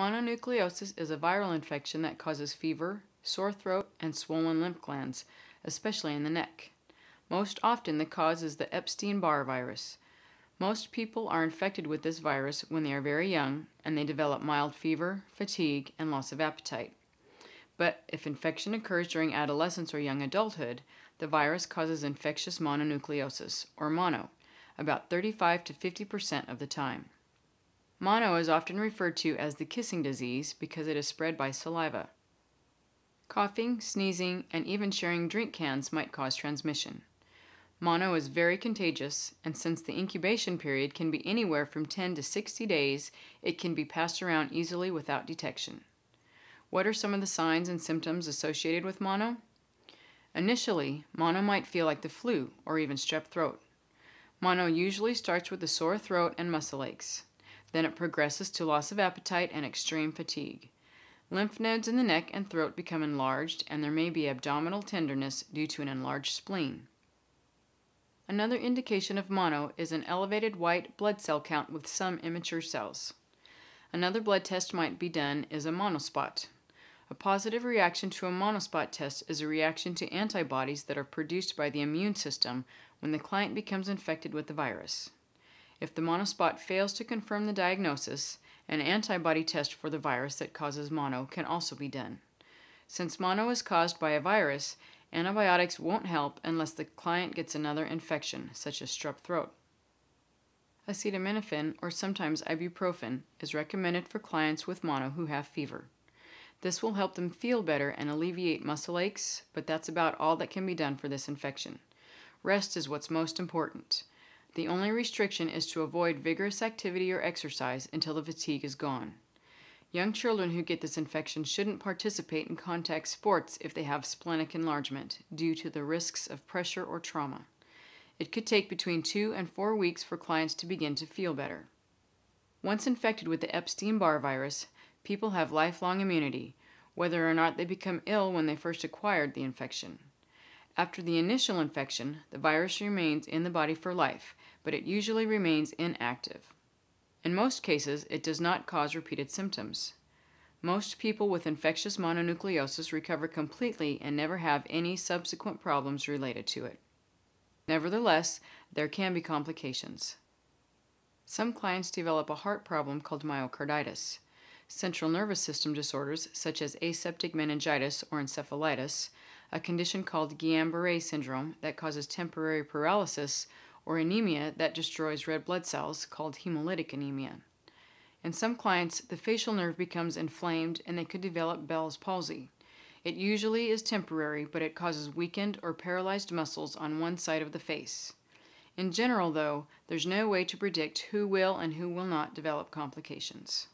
Mononucleosis is a viral infection that causes fever, sore throat, and swollen lymph glands, especially in the neck. Most often, the cause is the Epstein Barr virus. Most people are infected with this virus when they are very young and they develop mild fever, fatigue, and loss of appetite. But if infection occurs during adolescence or young adulthood, the virus causes infectious mononucleosis, or mono, about 35 to 50 percent of the time. Mono is often referred to as the kissing disease because it is spread by saliva. Coughing, sneezing, and even sharing drink cans might cause transmission. Mono is very contagious, and since the incubation period can be anywhere from 10 to 60 days, it can be passed around easily without detection. What are some of the signs and symptoms associated with mono? Initially, mono might feel like the flu or even strep throat. Mono usually starts with a sore throat and muscle aches. Then it progresses to loss of appetite and extreme fatigue. Lymph nodes in the neck and throat become enlarged, and there may be abdominal tenderness due to an enlarged spleen. Another indication of mono is an elevated white blood cell count with some immature cells. Another blood test might be done is a monospot. A positive reaction to a monospot test is a reaction to antibodies that are produced by the immune system when the client becomes infected with the virus. If the monospot fails to confirm the diagnosis, an antibody test for the virus that causes mono can also be done. Since mono is caused by a virus, antibiotics won't help unless the client gets another infection, such as strep throat. Acetaminophen, or sometimes ibuprofen, is recommended for clients with mono who have fever. This will help them feel better and alleviate muscle aches, but that's about all that can be done for this infection. Rest is what's most important. The only restriction is to avoid vigorous activity or exercise until the fatigue is gone. Young children who get this infection shouldn't participate in contact sports if they have splenic enlargement due to the risks of pressure or trauma. It could take between two and four weeks for clients to begin to feel better. Once infected with the Epstein Barr virus, people have lifelong immunity, whether or not they become ill when they first acquired the infection. After the initial infection, the virus remains in the body for life, but it usually remains inactive. In most cases, it does not cause repeated symptoms. Most people with infectious mononucleosis recover completely and never have any subsequent problems related to it. Nevertheless, there can be complications. Some clients develop a heart problem called myocarditis. Central nervous system disorders, such as aseptic meningitis or encephalitis, a condition called Guillain-Barré syndrome that causes temporary paralysis, or anemia that destroys red blood cells called hemolytic anemia. In some clients, the facial nerve becomes inflamed and they could develop Bell's palsy. It usually is temporary, but it causes weakened or paralyzed muscles on one side of the face. In general, though, there's no way to predict who will and who will not develop complications.